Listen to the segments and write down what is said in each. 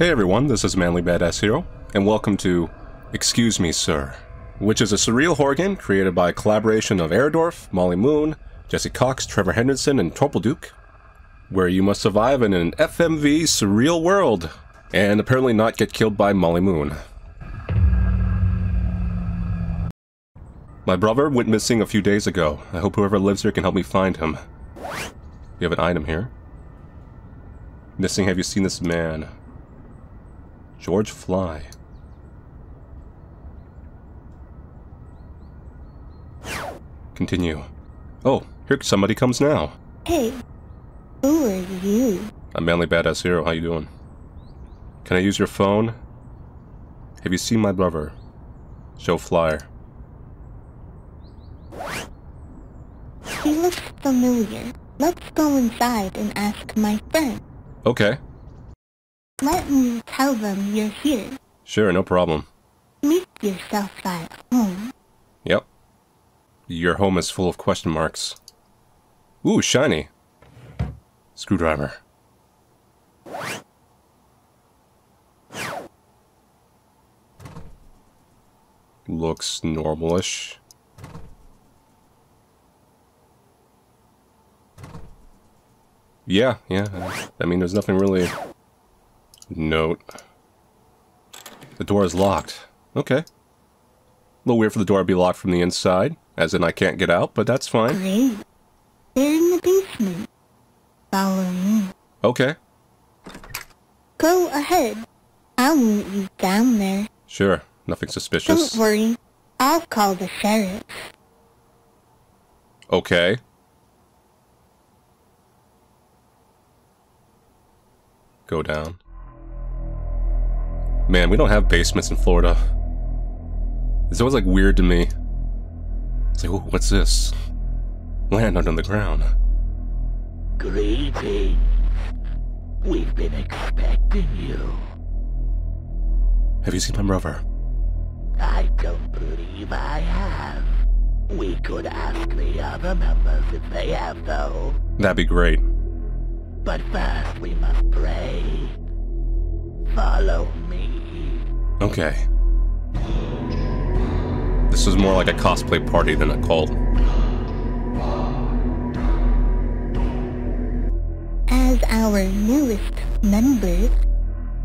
Hey everyone, this is Manly Badass Hero, and welcome to Excuse Me Sir, which is a surreal horror game created by a collaboration of Airdorf, Molly Moon, Jesse Cox, Trevor Henderson, and Torple Dook, where you must survive in an FMV surreal world, and apparently not get killed by Molly Moon. My brother went missing a few days ago. I hope whoever lives here can help me find him. You have an item here. Missing, have you seen this man? George Fly. Continue. Oh, here somebody comes now. Hey, who are you? I'm Manly Badass Hero. How you doing? Can I use your phone? Have you seen my brother? Show flyer. He looks familiar. Let's go inside and ask my friend. Okay. Let me tell them you're here. Sure, no problem. Make yourself at home. Yep. Your home is full of question marks. Ooh, shiny. Screwdriver. Looks normalish. Yeah, yeah. I mean, there's nothing really... Note. The door is locked. Okay. A little weird for the door to be locked from the inside, as in I can't get out, but that's fine. Great. They're in the basement. Follow me. Okay, Go ahead. I'll meet you down there. sure. Nothing suspicious. Don't worry. I'll call the sheriff. Okay. Go down. Man, we don't have basements in Florida. It's always like weird to me. It's like, what's this? Land under the ground. Greetings. We've been expecting you. Have you seen my brother? I don't believe I have. We could ask the other members if they have though. That'd be great. But first we must pray. Follow me. Okay. This is more like a cosplay party than a cult. As our newest members,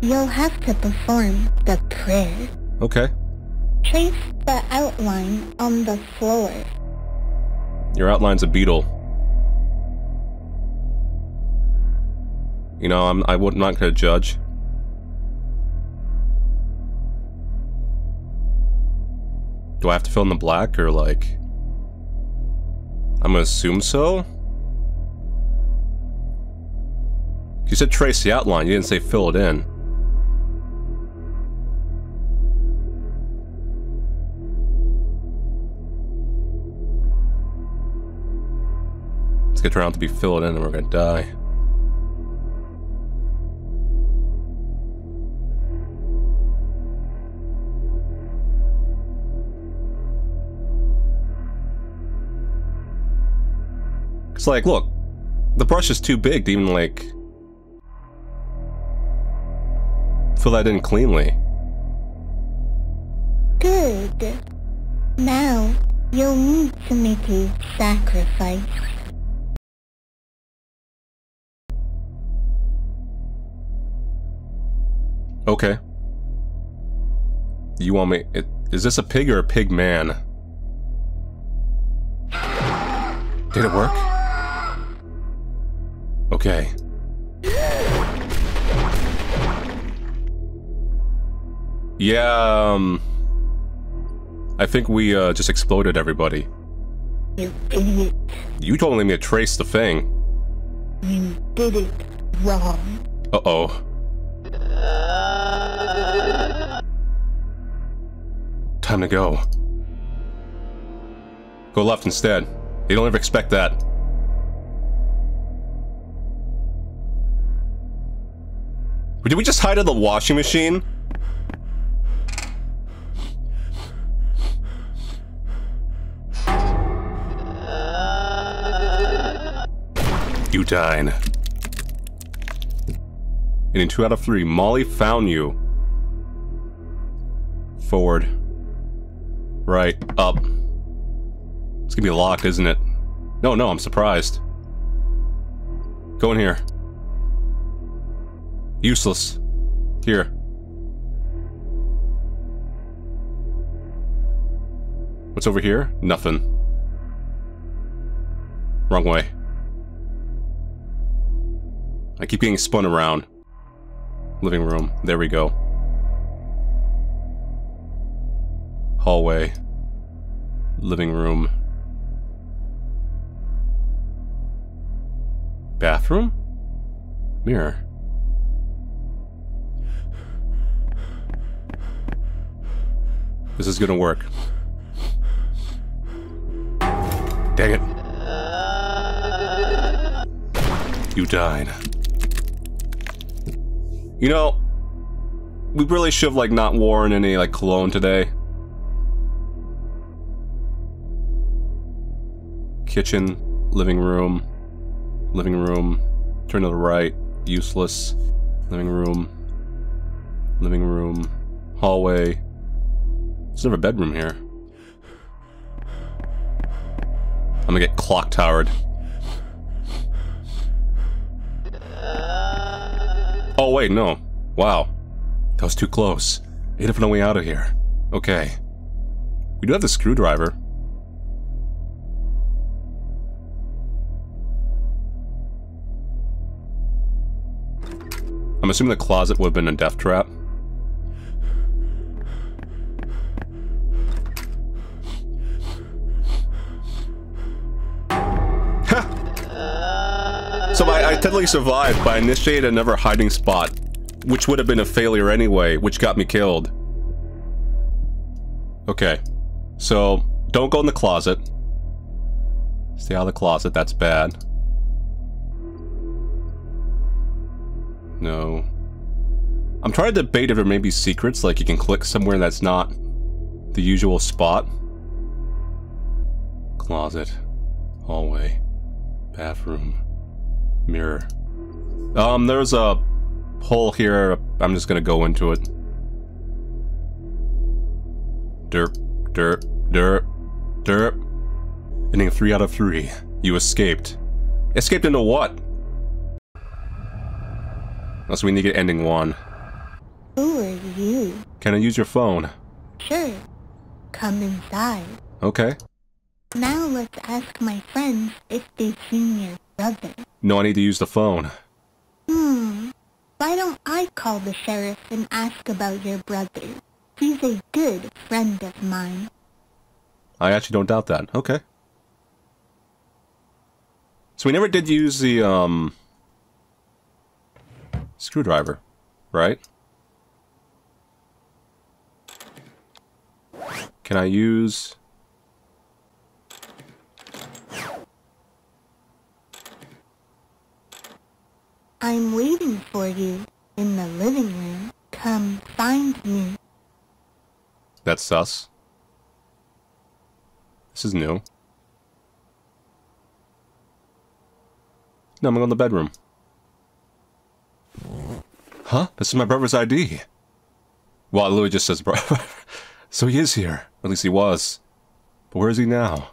you'll have to perform the prayer. Okay. Trace the outline on the floor. Your outline's a beetle. You know, I'm I would not gonna judge. Do I have to fill in the black or like I'm gonna assume so? You said trace the outline, you didn't say fill it in. Let's get around to be filled in and we're gonna die. It's like, look, the brush is too big to even like fill that in cleanly. Good. Now, you'll need to make a sacrifice. Okay. You want me? It, is this a pig or a pig man? Did it work? Okay. Yeah, um... I think we, uh, just exploded everybody. You idiot. You told me to trace the thing. You did it wrong. Uh-oh. Time to go. Go left instead. They don't ever expect that. Did we just hide in the washing machine? You dine. in two out of three. Molly found you. Forward. Right. Up. It's gonna be locked, isn't it? No, no, I'm surprised. Go in here. Useless. Here. What's over here? Nothing. Wrong way. I keep getting spun around. Living room. There we go. Hallway. Living room. Bathroom? Mirror. This is gonna work. Dang it. You died. You know, we really should have, like, not worn any, like, cologne today. Kitchen, living room, living room, turn to the right, useless, living room, living room, hallway. There's never a bedroom here. I'm gonna get clock towered. Oh wait, no. Wow. That was too close. To find a way out of here. Okay. We do have the screwdriver. I'm assuming the closet would have been a death trap. I, technically survived, but I initiated another hiding spot, which would have been a failure anyway, which got me killed. Okay. So, don't go in the closet. Stay out of the closet, that's bad. No. I'm trying to debate if there may be secrets, like you can click somewhere that's not the usual spot. Closet. Hallway. Bathroom. Mirror. Um, there's a hole here. I'm just gonna go into it. Derp, derp, derp, derp. Ending three out of three. You escaped. Escaped into what? Unless we need to get ending one. Who are you? Can I use your phone? Sure. Come inside. Okay. Now let's ask my friends if they've seen your brother. No, I need to use the phone. Hmm. Why don't I call the sheriff and ask about your brother? He's a good friend of mine. I actually don't doubt that. Okay. So we never did use the, um... Screwdriver, right? Can I use... I'm waiting for you in the living room. Come find me. That's sus. This is new. No, I'm gonna in the bedroom. Huh? This is my brother's ID. Well, Louis just says brother. so he is here. At least he was. But where is he now?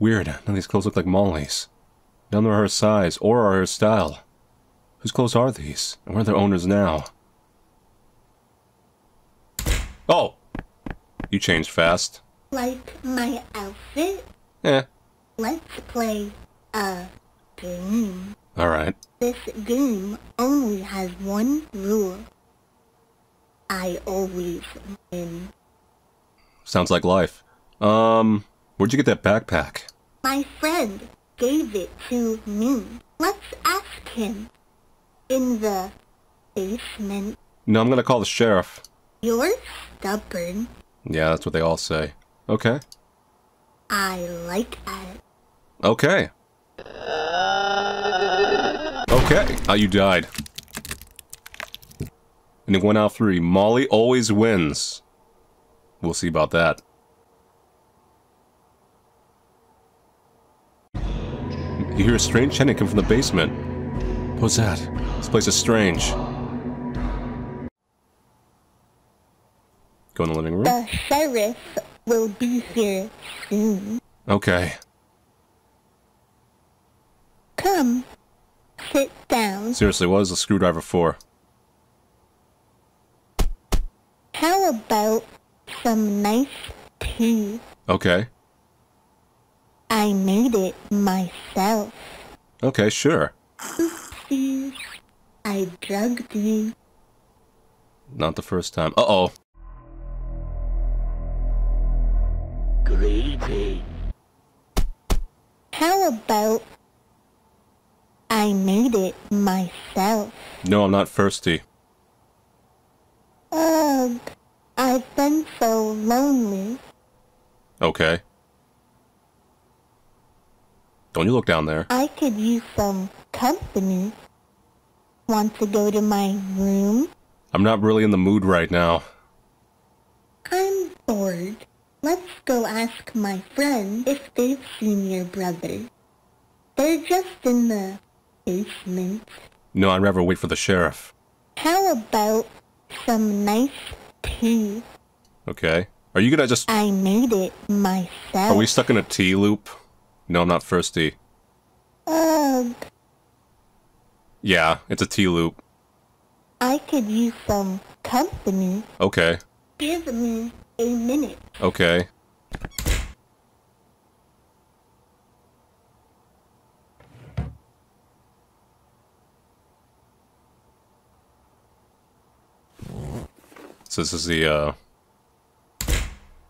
Weird. None of these clothes look like Molly's. None are her size or are her style. Whose clothes are these? And where are their owners now? Oh! You changed fast. Like my outfit? Eh. Let's play a game. Alright. This game only has one rule. I always win. Sounds like life. Um, where'd you get that backpack? My friend gave it to me. Let's ask him. In the basement. No, I'm gonna call the sheriff. You're stubborn. Yeah, that's what they all say. Okay. I like that. Okay. Okay. Oh, you died. And it went out three. Molly always wins. We'll see about that. You hear a strange chanting come from the basement. What's that? This place is strange. Go in the living room. The sheriff will be here soon. Okay. Come, sit down. Seriously, what is the screwdriver for? How about some nice tea? Okay. I made it myself. Okay, sure. Oopsies. I drugged you. Not the first time. Uh-oh. Greetings. How about I made it myself? No, I'm not thirsty. Ugh, I've been so lonely. Okay. Don't you look down there. I could use some company. Want to go to my room? I'm not really in the mood right now. I'm bored. Let's go ask my friends if they've seen your brother. They're just in the basement. No, I'd rather wait for the sheriff. How about some nice tea? Okay. Are you gonna just... I made it myself. Are we stuck in a tea loop? No, I'm not thirsty. Ugh, Yeah, it's a tea loop. I could use some company. Okay. Give me a minute. Okay. So this is the, uh...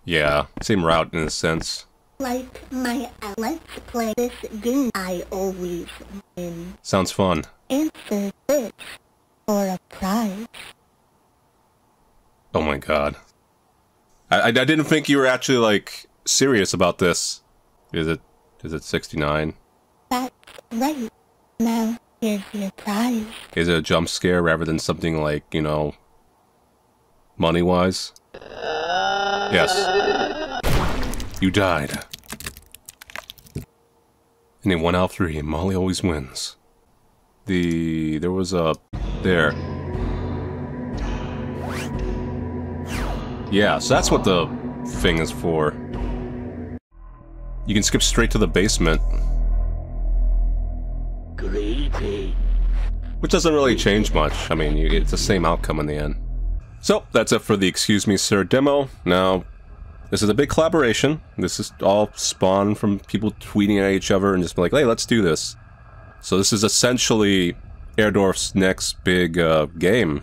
Yeah, same route in a sense. Like my let's play this game I always win. Sounds fun. Answer this for a prize. Oh my god. I, I, I didn't think you were actually, like, serious about this. Is it... Is it 69? That's right. Now here's your prize. Is it a jump scare rather than something like, you know... Money-wise? Uh. Yes. You died. And in one out of three, Molly always wins. The... there was a... there. Yeah, so that's what the thing is for. You can skip straight to the basement, Greetings. which doesn't really change much. I mean, you, it's the same outcome in the end. So, that's it for the Excuse Me Sir demo. Now, this is a big collaboration. This is all spawned from people tweeting at each other and just like, hey, let's do this. So this is essentially Airdorf's next big uh, game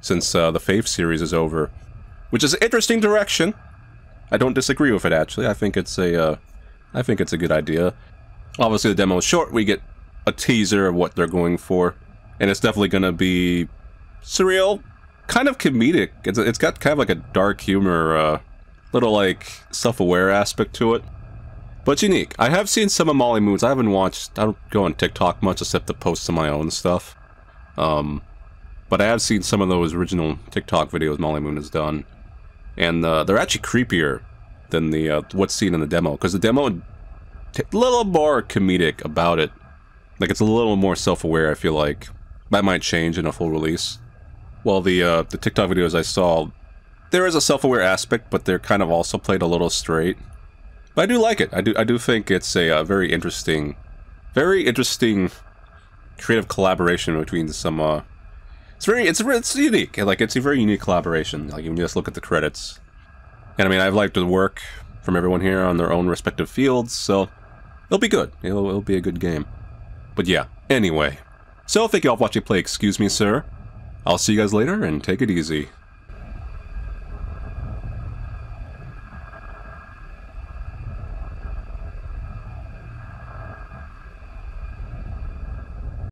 since uh, the Faith series is over. Which is an interesting direction. I don't disagree with it, actually. I think it's a, uh, I think it's a good idea. Obviously, the demo is short. We get a teaser of what they're going for. And it's definitely going to be surreal, kind of comedic. It's, it's got kind of like a dark humor, uh, little like self-aware aspect to it. But unique. I have seen some of Molly Moon's. I haven't watched. I don't go on TikTok much except to post some of my own stuff. Um, but I have seen some of those original TikTok videos Molly Moon has done, and uh, they're actually creepier than the uh, what's seen in the demo. Because the demo, a little more comedic about it. Like it's a little more self-aware. I feel like that might change in a full release. Well, the uh, the TikTok videos I saw, there is a self-aware aspect, but they're kind of also played a little straight. But I do like it. I do. I do think it's a uh, very interesting, very interesting creative collaboration between some. Uh, it's very. It's it's unique. Like it's a very unique collaboration. Like you just look at the credits, and I mean I've liked the work from everyone here on their own respective fields. So it'll be good. It'll, it'll be a good game. But yeah. Anyway, so thank you all for watching. Play. Excuse me, sir. I'll see you guys later, and take it easy.